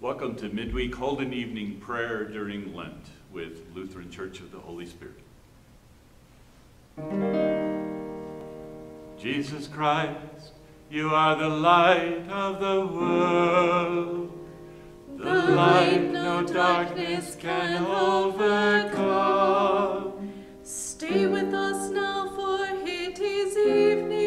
Welcome to Midweek Holden Evening Prayer During Lent with Lutheran Church of the Holy Spirit. Jesus Christ, you are the light of the world. The light no darkness can overcome. Stay with us now, for it is evening.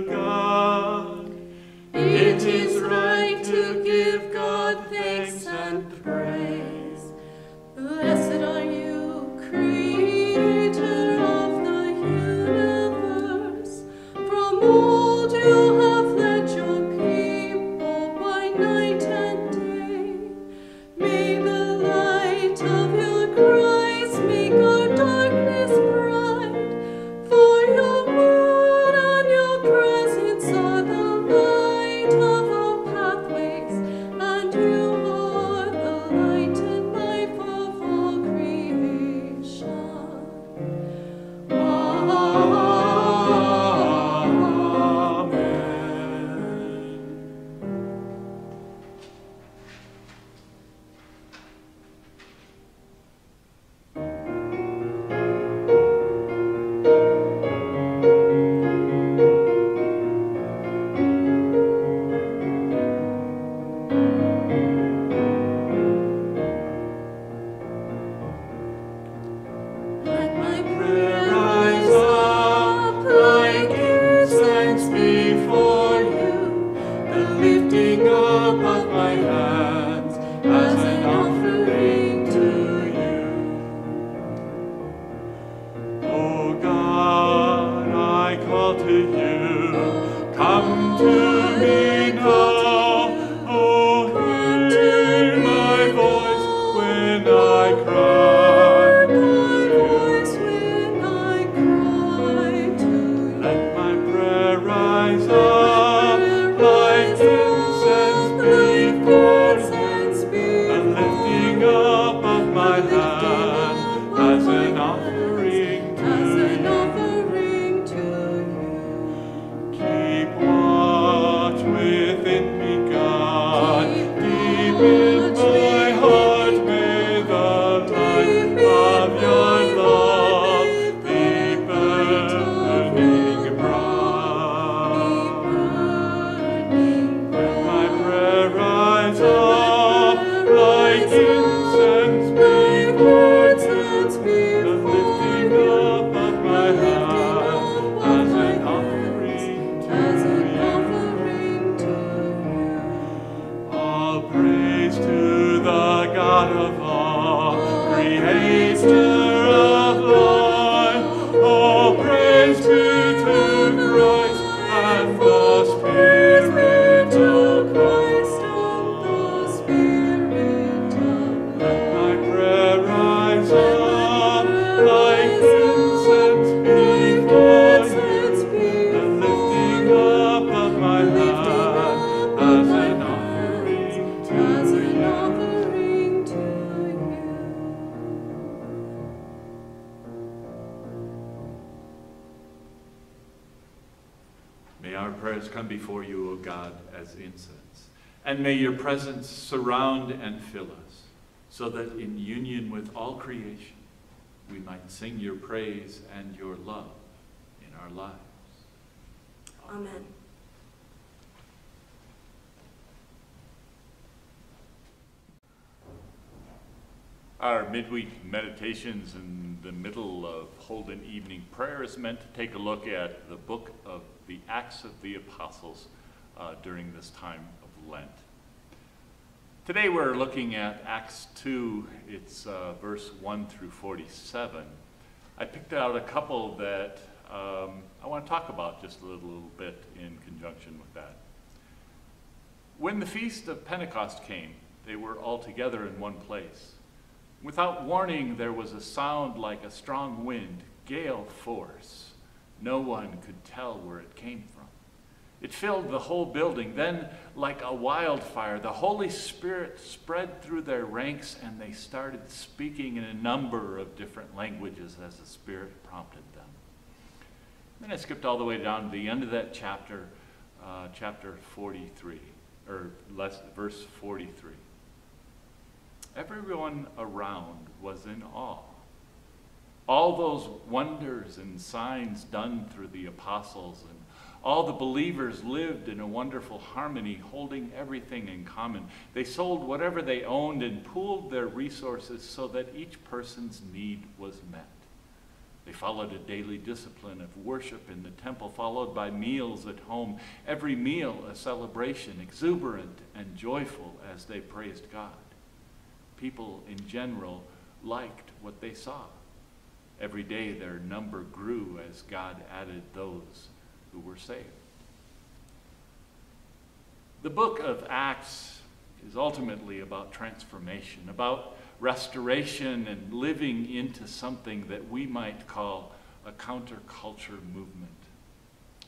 God. Come before you, O God, as incense. And may your presence surround and fill us, so that in union with all creation, we might sing your praise and your love in our lives. Amen. Our midweek meditations in the middle of Holden evening prayer is meant to take a look at the book of the Acts of the Apostles uh, during this time of Lent. Today we're looking at Acts 2, it's uh, verse 1 through 47. I picked out a couple that um, I want to talk about just a little, little bit in conjunction with that. When the feast of Pentecost came, they were all together in one place. Without warning, there was a sound like a strong wind, gale force. No one could tell where it came from. It filled the whole building. Then, like a wildfire, the Holy Spirit spread through their ranks and they started speaking in a number of different languages as the Spirit prompted them. Then I skipped all the way down to the end of that chapter, uh, chapter 43, or less, verse 43. Everyone around was in awe. All those wonders and signs done through the apostles and all the believers lived in a wonderful harmony, holding everything in common. They sold whatever they owned and pooled their resources so that each person's need was met. They followed a daily discipline of worship in the temple, followed by meals at home. Every meal a celebration, exuberant and joyful as they praised God people in general liked what they saw. Every day their number grew as God added those who were saved. The book of Acts is ultimately about transformation, about restoration and living into something that we might call a counterculture movement.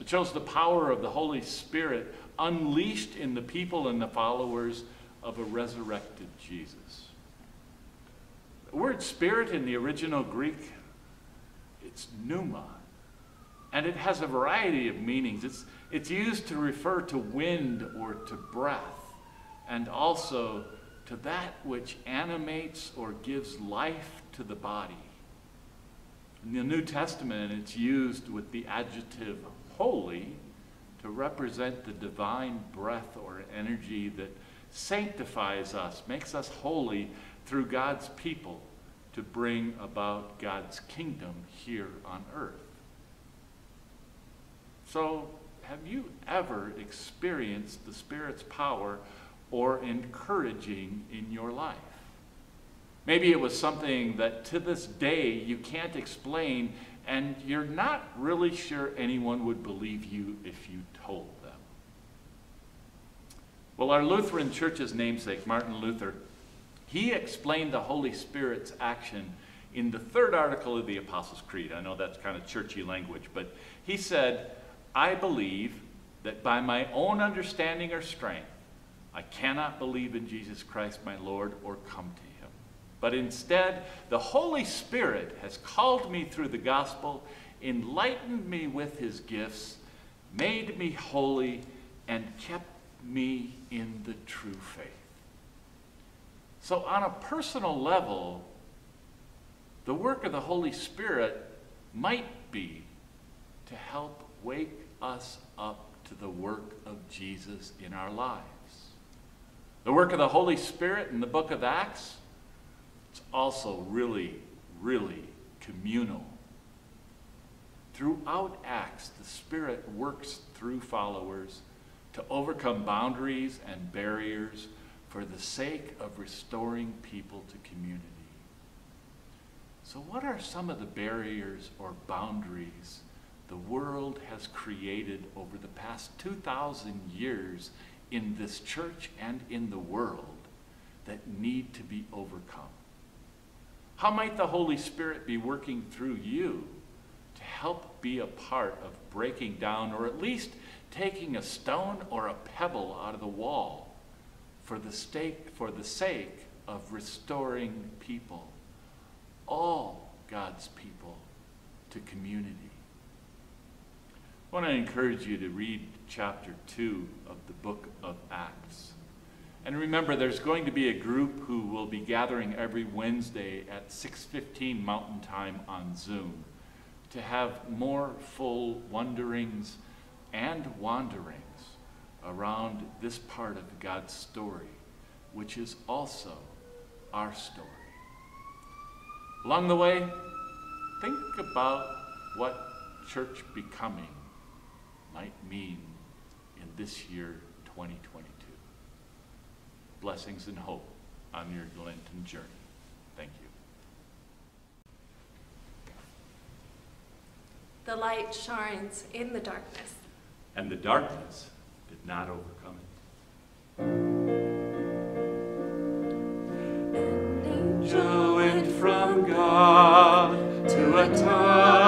It shows the power of the Holy Spirit unleashed in the people and the followers of a resurrected Jesus. The word spirit in the original Greek, it's pneuma. And it has a variety of meanings. It's, it's used to refer to wind or to breath, and also to that which animates or gives life to the body. In the New Testament, it's used with the adjective holy to represent the divine breath or energy that sanctifies us, makes us holy through God's people to bring about God's kingdom here on earth. So, have you ever experienced the Spirit's power or encouraging in your life? Maybe it was something that to this day you can't explain, and you're not really sure anyone would believe you if you told them. Well, our Lutheran Church's namesake, Martin Luther, he explained the Holy Spirit's action in the third article of the Apostles' Creed. I know that's kind of churchy language, but he said, I believe that by my own understanding or strength, I cannot believe in Jesus Christ my Lord or come to him. But instead, the Holy Spirit has called me through the gospel, enlightened me with his gifts, made me holy, and kept me in the true faith. So, on a personal level, the work of the Holy Spirit might be to help wake us up to the work of Jesus in our lives. The work of the Holy Spirit in the book of Acts, it's also really, really communal. Throughout Acts, the Spirit works through followers to overcome boundaries and barriers for the sake of restoring people to community. So, what are some of the barriers or boundaries the world has created over the past 2,000 years in this church and in the world that need to be overcome? How might the Holy Spirit be working through you to help be a part of breaking down or at least taking a stone or a pebble out of the wall for the, stake, for the sake of restoring people, all God's people, to community. I want to encourage you to read chapter 2 of the book of Acts. And remember, there's going to be a group who will be gathering every Wednesday at 6.15 Mountain Time on Zoom to have more full wonderings and wandering around this part of God's story, which is also our story. Along the way, think about what church becoming might mean in this year 2022. Blessings and hope on your Lenten journey. Thank you. The light shines in the darkness. And the darkness did not overcome it. An angel went from God to a tower.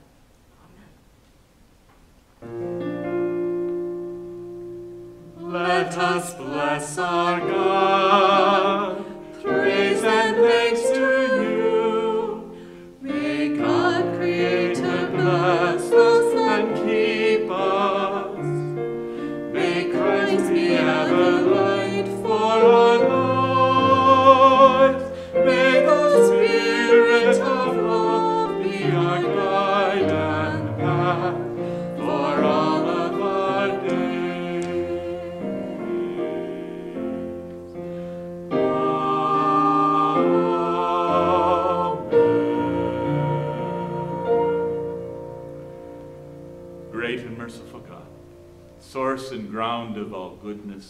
Let us bless our God.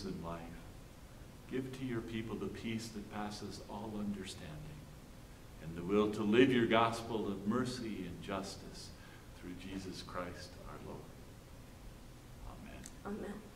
And life, give to your people the peace that passes all understanding and the will to live your gospel of mercy and justice through Jesus Christ our Lord. Amen. Amen.